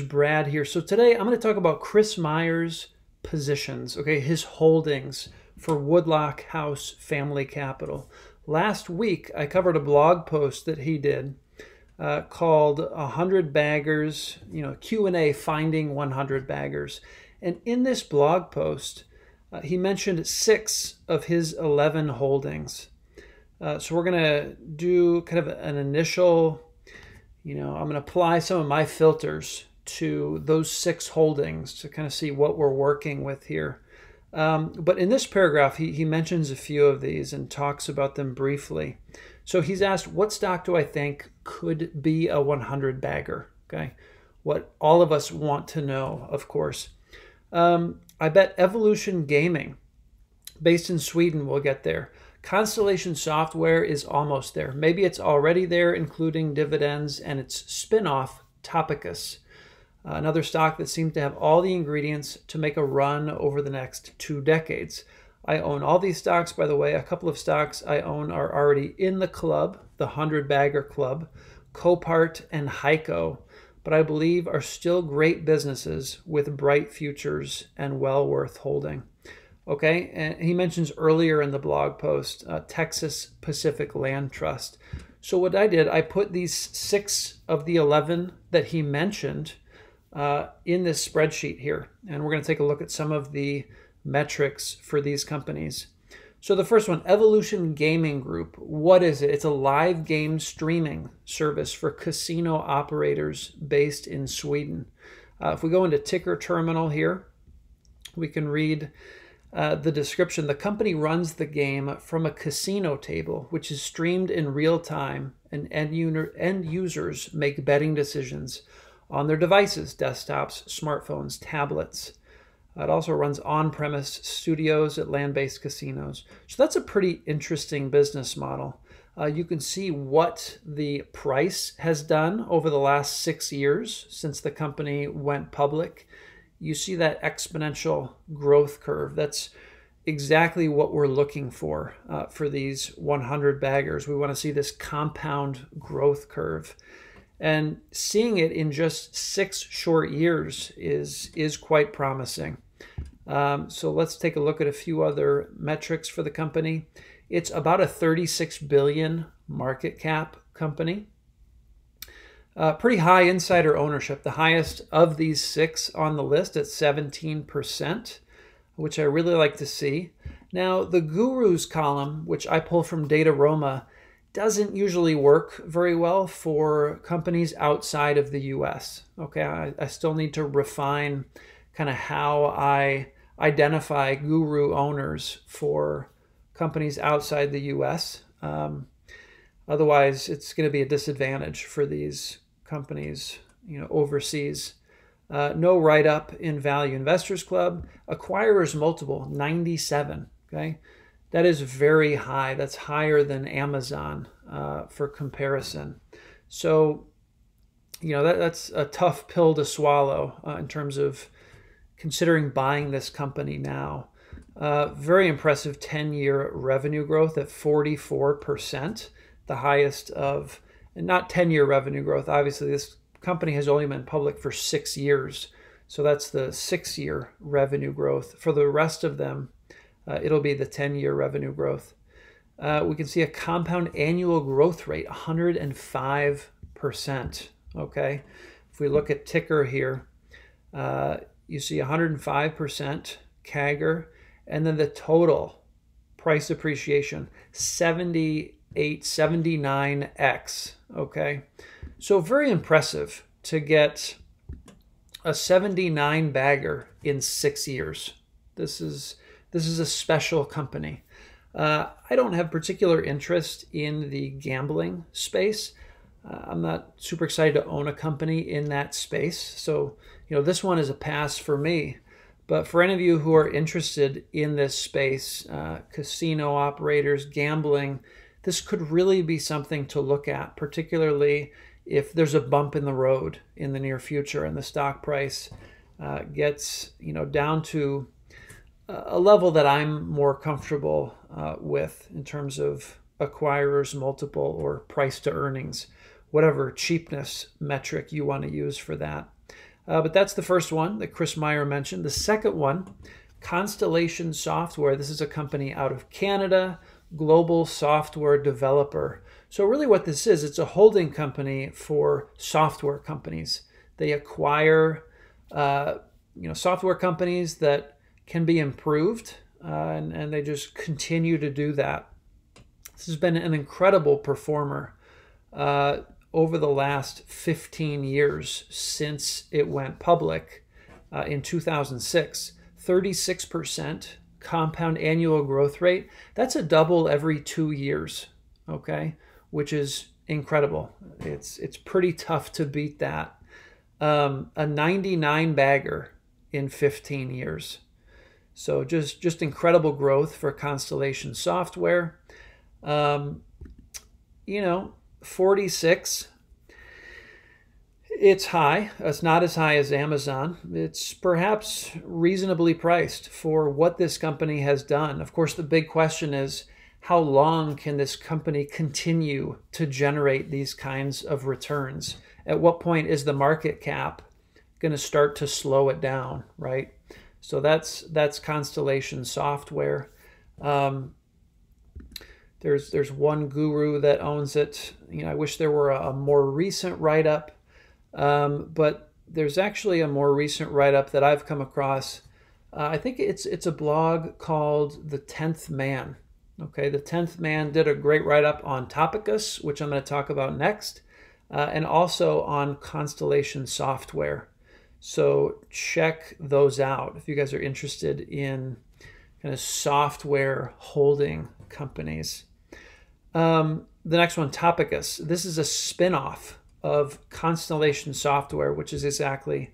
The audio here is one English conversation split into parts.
Brad here. So today I'm going to talk about Chris Mayer's positions, okay, his holdings for Woodlock House Family Capital. Last week I covered a blog post that he did uh, called 100 Baggers, you know, Q&A Finding 100 Baggers. And in this blog post, uh, he mentioned six of his 11 holdings. Uh, so we're going to do kind of an initial, you know, I'm going to apply some of my filters to those six holdings to kind of see what we're working with here. Um, but in this paragraph, he, he mentions a few of these and talks about them briefly. So he's asked, what stock do I think could be a 100 bagger? Okay. What all of us want to know, of course. Um, I bet Evolution Gaming, based in Sweden, will get there. Constellation Software is almost there. Maybe it's already there, including dividends and its spin off, Topicus. Uh, another stock that seems to have all the ingredients to make a run over the next two decades. I own all these stocks, by the way. A couple of stocks I own are already in the club, the 100 Bagger Club, Copart and HEICO, but I believe are still great businesses with bright futures and well worth holding. Okay, and he mentions earlier in the blog post uh, Texas Pacific Land Trust. So, what I did, I put these six of the 11 that he mentioned uh, in this spreadsheet here. And we're going to take a look at some of the metrics for these companies. So the first one, Evolution Gaming Group. What is it? It's a live game streaming service for casino operators based in Sweden. Uh, if we go into TIKR Terminal here, we can read uh, the description. The company runs the game from a casino table, which is streamed in real time, and end, end users make betting decisions on their devices, desktops, smartphones, tablets. It also runs on premise studios at land based casinos. So that's a pretty interesting business model. Uh, you can see what the price has done over the last six years since the company went public. You see that exponential growth curve. That's exactly what we're looking for uh, for these 100 baggers. We want to see this compound growth curve and seeing it in just six short years is is quite promising. Um, so let's take a look at a few other metrics for the company. It's about a 36 billion market cap company. Uh, pretty high insider ownership, the highest of these six on the list at 17%, which I really like to see. Now, the gurus column, which I pull from Dataroma, doesn't usually work very well for companies outside of the US. Okay, I, I still need to refine kind of how I identify guru owners for companies outside the US. Um, otherwise, it's going to be a disadvantage for these companies, you know, overseas. Uh, no write up in Value Investors Club. Acquirers multiple 97. Okay, that is very high. That's higher than Amazon uh, for comparison. So, you know, that, that's a tough pill to swallow uh, in terms of considering buying this company now. Uh, very impressive 10 year revenue growth at 44%, the highest of, and not 10 year revenue growth. Obviously, this company has only been public for six years. So that's the six year revenue growth. For the rest of them, uh, it'll be the 10 year revenue growth. Uh, we can see a compound annual growth rate 105%. Okay. If we look at TIKR here, uh, you see 105% CAGR, and then the total price appreciation 78, 79x. Okay. So very impressive to get a 79 bagger in six years. This is this is a special company. Uh, I don't have particular interest in the gambling space. Uh, I'm not super excited to own a company in that space. So, you know, this one is a pass for me. But for any of you who are interested in this space, uh, casino operators, gambling, this could really be something to look at, particularly if there's a bump in the road in the near future and the stock price uh, gets, you know, down to a level that I'm more comfortable uh, with in terms of acquirers multiple or price to earnings, whatever cheapness metric you want to use for that. Uh, but that's the first one that Chris Mayer mentioned. The second one, Constellation Software. This is a company out of Canada, global software developer. So, really, what this is, it's a holding company for software companies. They acquire, uh, you know, software companies that can be improved, uh, and, and they just continue to do that. This has been an incredible performer uh, over the last 15 years since it went public uh, in 2006. 36% compound annual growth rate. That's a double every two years, okay, which is incredible. It's it's pretty tough to beat that. Um, a 99 bagger in 15 years. So just just incredible growth for Constellation Software. Um, you know, 46. It's high. It's not as high as Amazon. It's perhaps reasonably priced for what this company has done. Of course, the big question is how long can this company continue to generate these kinds of returns? At what point is the market cap going to start to slow it down, right? So that's that's Constellation Software. Um, there's there's one guru that owns it. You know, I wish there were a, a more recent write up, um, but there's actually a more recent write up that I've come across. Uh, I think it's it's a blog called The Tenth Man. Okay, The Tenth Man did a great write up on Topicus, which I'm going to talk about next, uh, and also on Constellation Software. So check those out if you guys are interested in kind of software holding companies. Um, the next one, Topicus. This is a spin-off of Constellation Software, which is exactly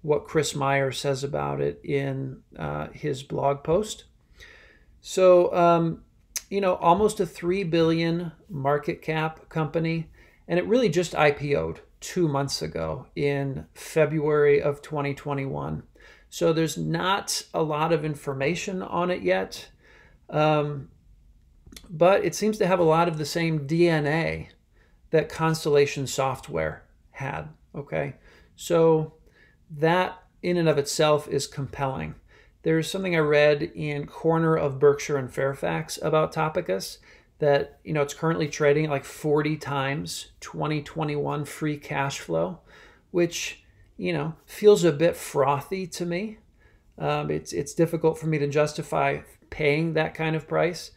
what Chris Mayer says about it in uh, his blog post. So, um, you know, almost a three billion market cap company, and it really just IPO'd two months ago in February of 2021. So there's not a lot of information on it yet, um, but it seems to have a lot of the same DNA that Constellation Software had. Okay, so that in and of itself is compelling. There's something I read in Corner of Berkshire and Fairfax about Topicus that you know it's currently trading like 40 times 2021 free cash flow, which you know feels a bit frothy to me. Um, it's it's difficult for me to justify paying that kind of price.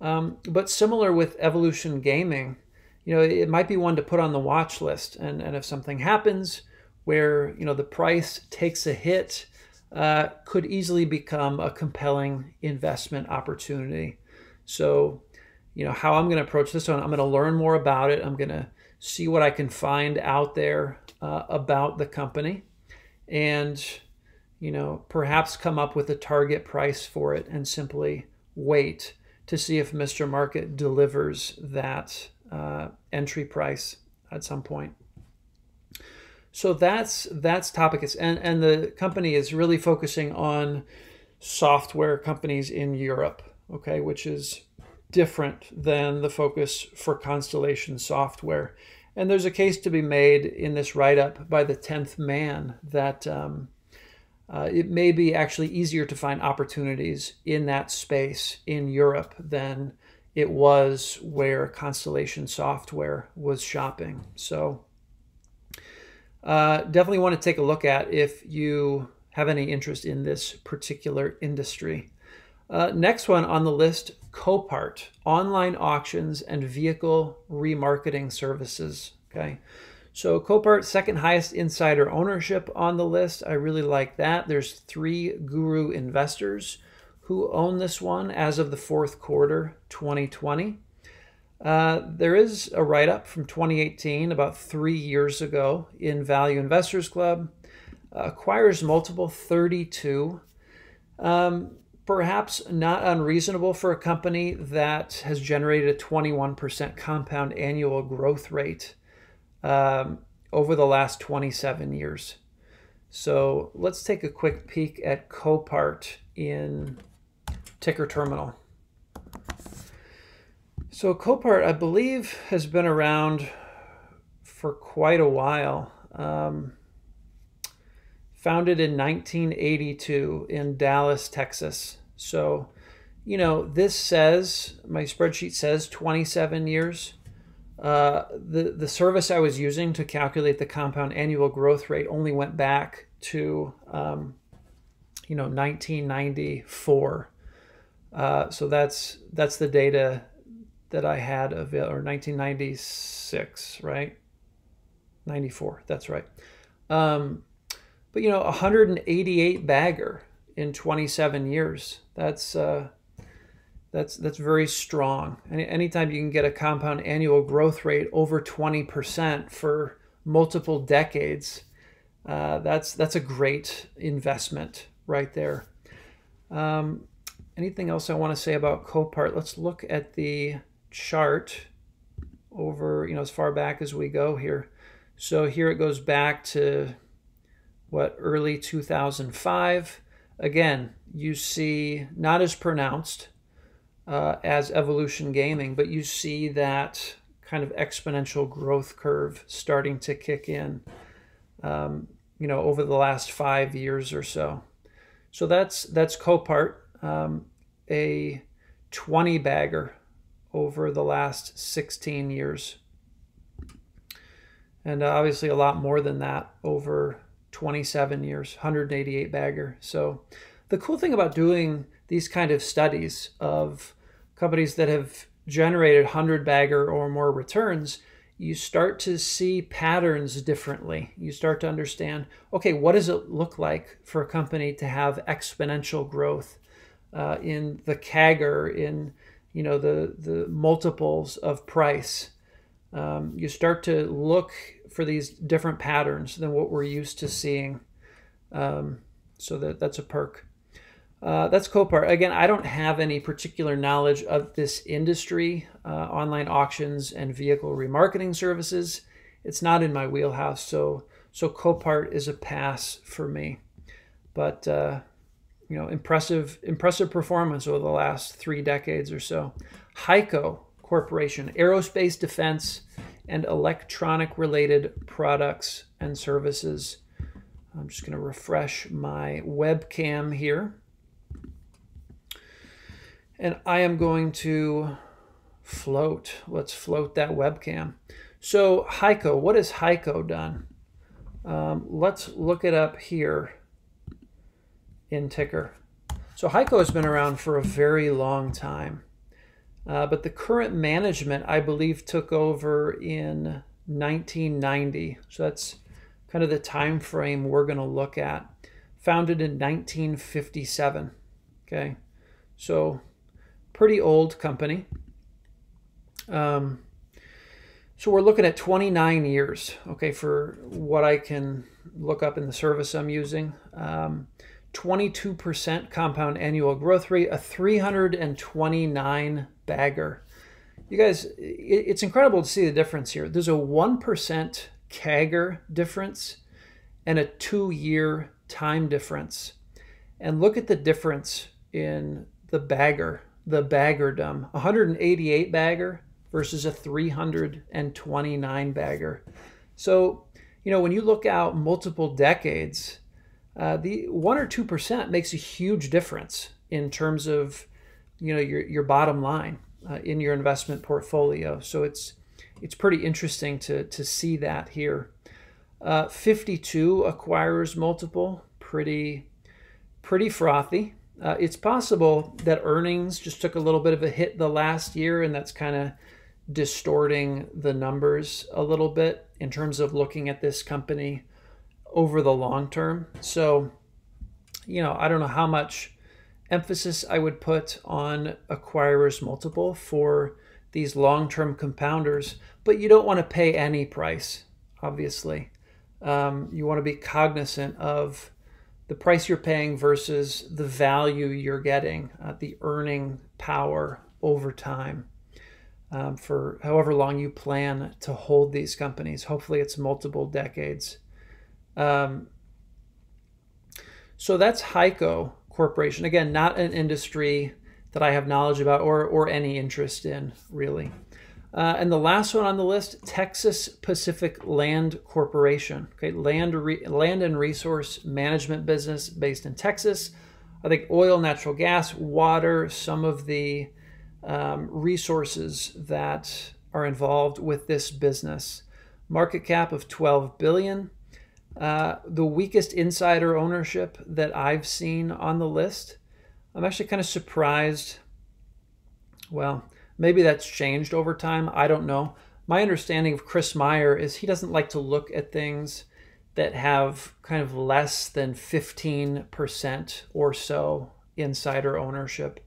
Um, but similar with Evolution Gaming, you know, it might be one to put on the watch list. And, and if something happens where, you know, the price takes a hit, uh, could easily become a compelling investment opportunity. So you know how I'm going to approach this one. I'm going to learn more about it. I'm going to see what I can find out there uh, about the company, and you know perhaps come up with a target price for it and simply wait to see if Mr. Market delivers that uh, entry price at some point. So that's that's Topicus, and and the company is really focusing on software companies in Europe. Okay, which is different than the focus for Constellation software. And there's a case to be made in this write up by the 10th man that um, uh, it may be actually easier to find opportunities in that space in Europe than it was where Constellation software was shopping. So, uh, definitely want to take a look at if you have any interest in this particular industry. Uh, next one on the list Copart, online auctions and vehicle remarketing services. Okay. So Copart, second highest insider ownership on the list. I really like that. There's three guru investors who own this one as of the fourth quarter 2020. Uh, there is a write up from 2018, about three years ago, in Value Investors Club. Uh, acquires multiple 32. Um, perhaps not unreasonable for a company that has generated a 21% compound annual growth rate um, over the last 27 years. So let's take a quick peek at Copart in TIKR Terminal. So Copart, I believe, has been around for quite a while. Um, founded in 1982 in Dallas, Texas. So, you know, this says, my spreadsheet says 27 years. Uh, the, the service I was using to calculate the compound annual growth rate only went back to, um, you know, 1994. Uh, so that's that's the data that I had of or 1996, right? 94, that's right. Um, but you know, 188 bagger in 27 years. That's uh, that's that's very strong. Any, anytime you can get a compound annual growth rate over 20% for multiple decades, uh, that's that's a great investment right there. Um, anything else I want to say about Copart? Let's look at the chart over you know as far back as we go here. So here it goes back to what early 2005. Again, you see not as pronounced uh, as Evolution Gaming, but you see that kind of exponential growth curve starting to kick in. Um, you know, over the last five years or so. So that's that's Copart, um, a 20 bagger over the last 16 years, and uh, obviously a lot more than that over 27 years, 188 bagger. So the cool thing about doing these kind of studies of companies that have generated 100 bagger or more returns, you start to see patterns differently. You start to understand, okay, what does it look like for a company to have exponential growth uh, in the CAGR, in you know the the multiples of price. Um, you start to look for these different patterns than what we're used to seeing. Um, so that that's a perk. Uh, that's Copart. Again, I don't have any particular knowledge of this industry, uh, online auctions and vehicle remarketing services. It's not in my wheelhouse, so so Copart is a pass for me. But uh, you know, impressive impressive performance over the last three decades or so. HEICO Corporation, aerospace defense and electronic related products and services. I'm just going to refresh my webcam here. And I am going to float. Let's float that webcam. So HEICO, what has HEICO done? Um, let's look it up here in TIKR. So HEICO has been around for a very long time. Uh, but the current management, I believe, took over in 1990. So that's kind of the time frame we're going to look at. Founded in 1957. Okay, so pretty old company. Um, so we're looking at 29 years, okay, for what I can look up in the service I'm using. Um, 22% compound annual growth rate, a 329 bagger. You guys, it's incredible to see the difference here. There's a 1% CAGR difference and a two year time difference. And look at the difference in the bagger, the baggerdom 188 bagger versus a 329 bagger. So, you know, when you look out multiple decades, uh, the one or two percent makes a huge difference in terms of you know your your bottom line uh, in your investment portfolio. So it's it's pretty interesting to to see that here. Uh, 52 acquirers multiple, pretty pretty frothy. Uh, it's possible that earnings just took a little bit of a hit the last year, and that's kind of distorting the numbers a little bit in terms of looking at this company over the long term. So, you know, I don't know how much emphasis I would put on acquirers multiple for these long term compounders, but you don't want to pay any price, obviously. Um, you want to be cognizant of the price you're paying versus the value you're getting, uh, the earning power over time. Um, for however long you plan to hold these companies. Hopefully, it's multiple decades. Um, so that's HEICO Corporation. Again, not an industry that I have knowledge about or, or any interest in, really. Uh, and the last one on the list, Texas Pacific Land Corporation. Okay, land re- land and resource management business based in Texas. I think oil, natural gas, water, some of the um, resources that are involved with this business. Market cap of 12 billion. Uh, the weakest insider ownership that I've seen on the list. I'm actually kind of surprised. Well, maybe that's changed over time. I don't know. My understanding of Chris Mayer is he doesn't like to look at things that have kind of less than 15% or so insider ownership.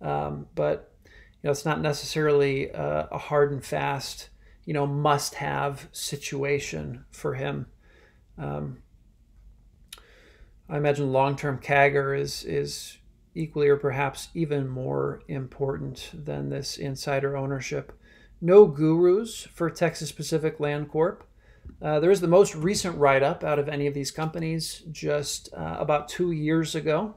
Um, but you know, it's not necessarily a, a hard and fast, you know, must-have situation for him. Um, I imagine long-term CAGR is is equally or perhaps even more important than this insider ownership. No gurus for Texas Pacific Land Corp. Uh, there is the most recent write up out of any of these companies just uh, about two years ago.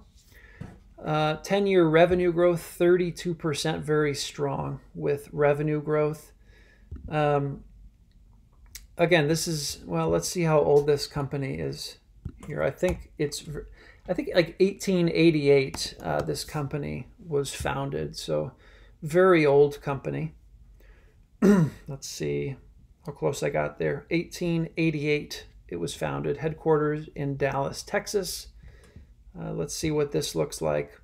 10 uh, year revenue growth, 32%, very strong with revenue growth. Um, again, this is, well, let's see how old this company is here. I think it's, I think like 1888, uh, this company was founded. So, very old company. let's see how close I got there. 1888, it was founded, headquarters in Dallas, Texas. Uh, let's see what this looks like.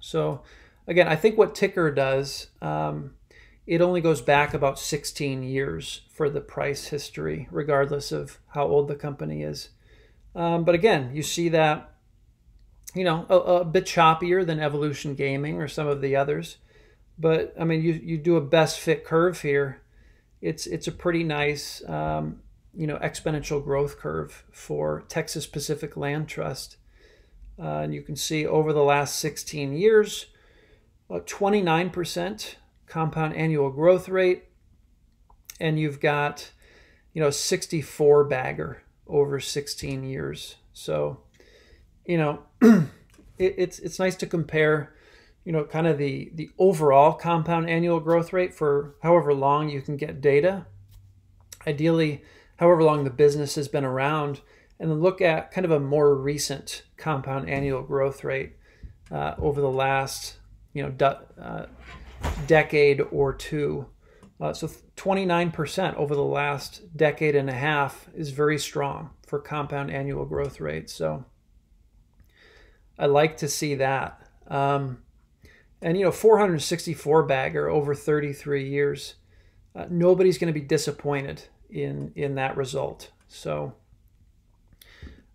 So, again, I think what TIKR does, um, it only goes back about 16 years for the price history, regardless of how old the company is. Um, but again, you see that, you know, a, a bit choppier than Evolution Gaming or some of the others. But I mean, you, you do a best fit curve here it's it's a pretty nice um, you know exponential growth curve for Texas Pacific Land Trust. Uh, and you can see over the last 16 years, 29% compound annual growth rate, and you've got you know 64 bagger over 16 years. So you know it, it's it's nice to compare you know, kind of the, the overall compound annual growth rate for however long you can get data. Ideally, however long the business has been around, and then look at kind of a more recent compound annual growth rate uh, over the last, you know, uh, decade or two. Uh, so 29% over the last decade and a half is very strong for compound annual growth rate. So I like to see that. Um, and, you know, 464 bagger over 33 years. Uh, nobody's going to be disappointed in, in that result. So,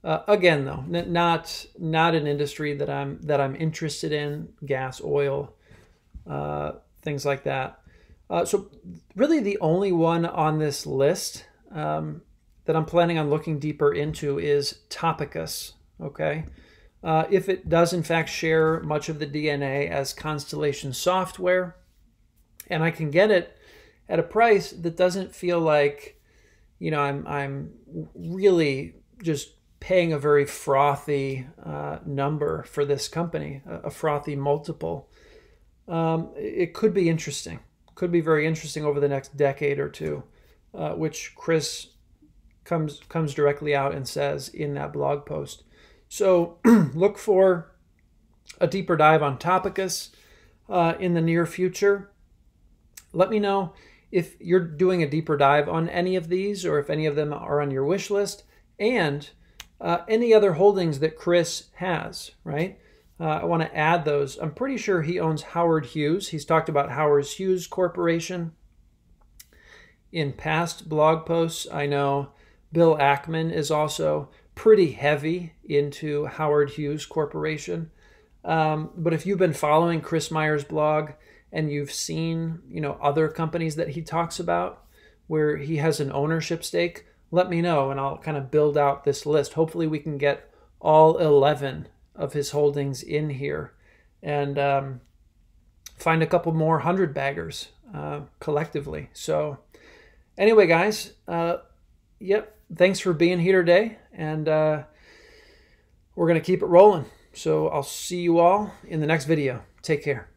uh, again, though, not not an industry that I'm that I'm interested in. Gas, oil, uh, things like that. Uh, so, really, the only one on this list um, that I'm planning on looking deeper into is Topicus. Okay, uh, if it does in fact share much of the DNA as Constellation software, and I can get it at a price that doesn't feel like, you know, I'm I'm really just paying a very frothy uh, number for this company, a, frothy multiple. Um, it could be interesting. Could be very interesting over the next decade or two, uh, which Chris comes comes directly out and says in that blog post. So look for a deeper dive on Topicus uh, in the near future. Let me know if you're doing a deeper dive on any of these or if any of them are on your wish list and uh, any other holdings that Chris has, right? Uh, I want to add those. I'm pretty sure he owns Howard Hughes. He's talked about Howard Hughes Corporation in past blog posts. I know Bill Ackman is also pretty heavy into Howard Hughes Corporation. Um, but if you've been following Chris Mayer's blog and you've seen, you know, other companies that he talks about where he has an ownership stake, let me know and I'll kind of build out this list. Hopefully, we can get all 11 of his holdings in here and um, find a couple more hundred baggers uh, collectively. So, anyway, guys, uh, yep, thanks for being here today. And uh, we're going to keep it rolling. So I'll see you all in the next video. Take care.